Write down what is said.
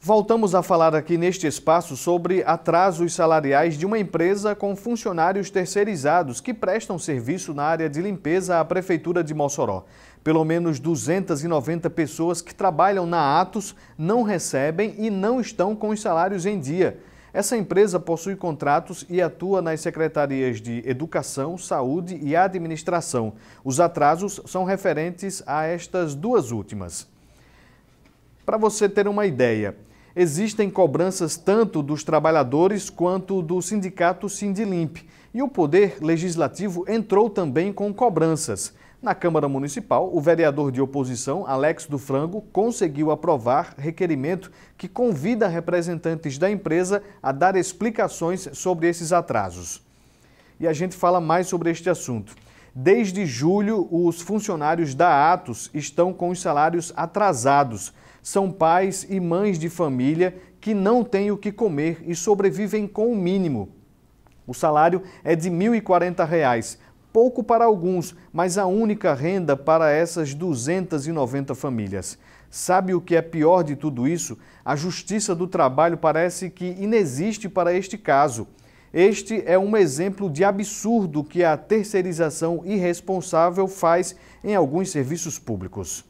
Voltamos a falar aqui neste espaço sobre atrasos salariais de uma empresa com funcionários terceirizados que prestam serviço na área de limpeza à Prefeitura de Mossoró. Pelo menos 290 pessoas que trabalham na Atos não recebem e não estão com os salários em dia. Essa empresa possui contratos e atua nas secretarias de Educação, Saúde e Administração. Os atrasos são referentes a estas duas últimas. Para você ter uma ideia, existem cobranças tanto dos trabalhadores quanto do sindicato Sindilimp. E o Poder Legislativo entrou também com cobranças. Na Câmara Municipal, o vereador de oposição, Alex do Frango, conseguiu aprovar requerimento que convida representantes da empresa a dar explicações sobre esses atrasos. E a gente fala mais sobre este assunto. Desde julho, os funcionários da Atos estão com os salários atrasados são pais e mães de família que não têm o que comer e sobrevivem com o mínimo. O salário é de R$ 1.040, pouco para alguns, mas a única renda para essas 290 famílias. Sabe o que é pior de tudo isso? A Justiça do Trabalho parece que inexiste para este caso. Este é um exemplo de absurdo que a terceirização irresponsável faz em alguns serviços públicos.